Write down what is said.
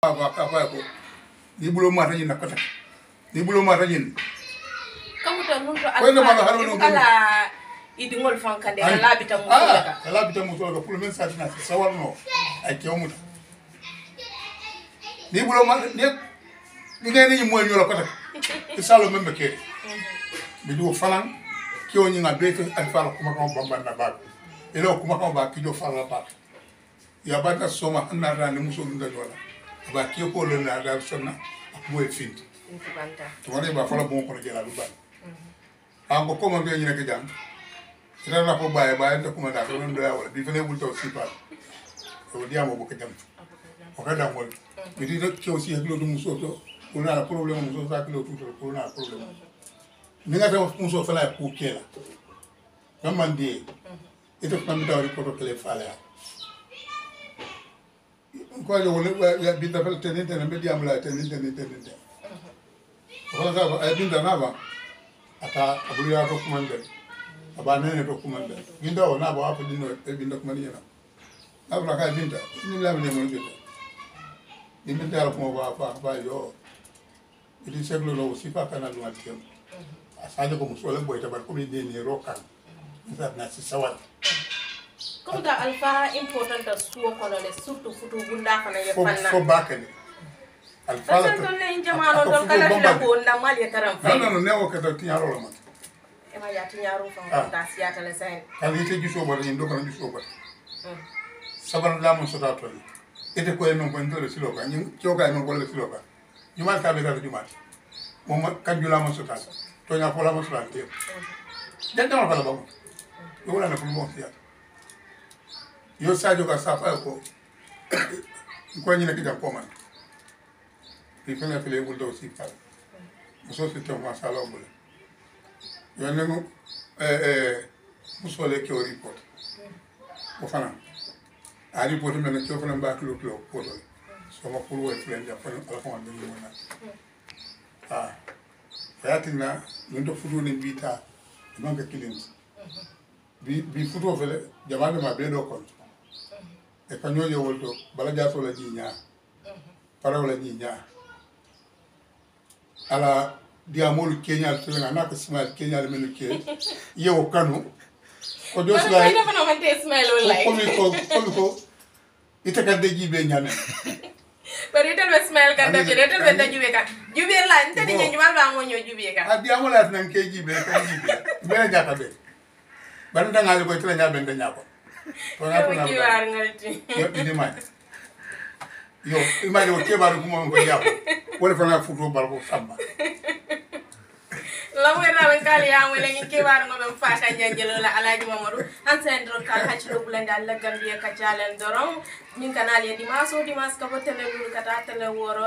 ba ka fa ko ni bulo ma tan na kota ni bulo ma tan kamuta nun to Koy no mala haru no alfa ala idingol fankande ala bita mu ah ala bita mu to ga pour men sa tina sa war no ay ke mu ni bulo ma ni ni ngene ni mo ñola kota ti salo membe ke mi do fanan ke o ñinga be te alfa la kuma ko bamba na ba elo kuma ko ba ki do fala ba ya ba ta soma na ra ni muso nda jola baki ko lo na ga sona mo e fit to wale ba fala bon ko je la luba an ko koma be nyina ke jam ira na ko baye baye to kuma da ko ndo ya wala bi fele bulto sipa to dia mo bo ke jam o ka da mo mi di ke aussi ak lo dum so to ko na la problème mo so sa ke lo tout ko na problème ni nga taw mo so fala ko ke la kam man di ito kam tawri ko to kele fala koye woni binta fele tenin tene mbeɗiyam la tenin tenin tenin ten hono ka ay eh, bindanaba ata abuluya to kumande aba nene to binda o naba wapo ɗinno e binda eh, kumani yena? Nabata ka binta ɗin lamine mon binda ɗin binta ala kuma ba fa ba yo. Iɗin seglo lowo sifa kana ɗum attiyam a sadio ko mo solen ɓoyta bat comme ni kamuta alfa important ta suwo kono le surtout futu bunda fana ye fo fanna fo bakale alfala Pasan ton ne jamano don kala fila ko nda mali taram non fay non non ne o kata tiñaro la man e ma ya tiñaru fa ta siyata le sen kan sabar la mo sota to ite ko non ko ndole silo ka. Ñin cioga non ko le silo ka. Jumal ka be ta jumal mo ma kan jula mo sota to nya ko la mo sota te den dama bala ba mo yo wala na ko mo siya yo sadio ka sa fa ko ko ñina ki ko man? Ti fena fele bul do si fa muso so si to ma sala bul yo ne mo eh eh muso le ke o report. O fana a report men ke o fana ba kilo kilo ko to so ma pulu wo fele ja fana ala ko ni mo na ah. Fayatina min to futu ni bita manga ka kilin bi bi futu fele jama be ma be do kon e ka nyoyo wolto bala ja so la ji nya para wala ji nya ala diamolu kenyal tulenga na ko simal kenyal men ke yewo kanu ko Wala jos fay la dafa no man te smell wallahi komi ko komi ko ite kadde jibe nyame bari tel be smell kan Ani- da jere tel be da ani- jube kan jube la nte di Bo. njumal ba mo nyo jube kan a diamola nan ke jibe kan jibe bela jata be ban da ngali ko nda nyako to na ko Tona tona yo imaje ko keɓaɗo gumama ko yaako wona fana foto bal ko samba lamoyraɓe kaliyamo leñi keɓaɗo moɓen fata janjelola alaji mamadou hansen doron kal haccilo ɓulande allah gambiye kaccalen doron min kanal ye dimas o dimas kabo tele wuro kata tele woro